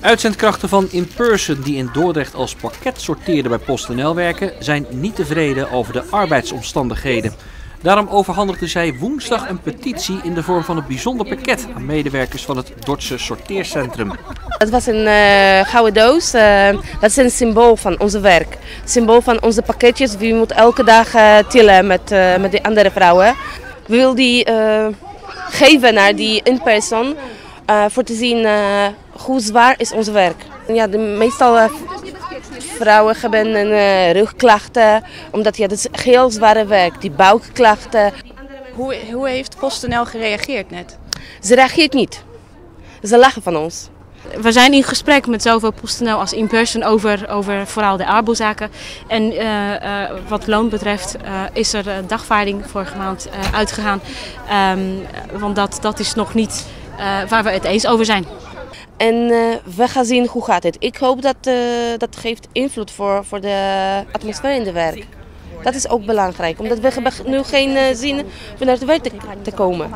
Uitzendkrachten van InPerson die in Dordrecht als pakketsorteerder bij PostNL werken, zijn niet tevreden over de arbeidsomstandigheden. Daarom overhandigde zij woensdag een petitie in de vorm van een bijzonder pakket aan medewerkers van het Dordtse sorteercentrum. Het was een uh, gouden doos. Uh, dat is een symbool van onze werk. Symbool van onze pakketjes. We moeten elke dag uh, tillen met, met de andere vrouwen. We willen die geven naar die in-persoon. voor te zien hoe zwaar is ons werk. Ja, de, meestal vrouwen hebben een rugklachten. Omdat ja, dat is heel zware werk. Die buikklachten. Hoe, hoe heeft PostNL gereageerd net? Ze reageert niet. Ze lachen van ons. We zijn in gesprek met zowel PostNL als InPerson over, over vooral de arbozaken. En uh, uh, wat loon betreft uh, is er dagvaarding vorige maand uitgegaan. Um, want dat, dat is nog niet waar we het eens over zijn. En we gaan zien hoe gaat het. Ik hoop dat dat geeft invloed voor, voor de atmosfeer in de werk. Dat is ook belangrijk, omdat we nu geen zin om naar het werk te, te komen.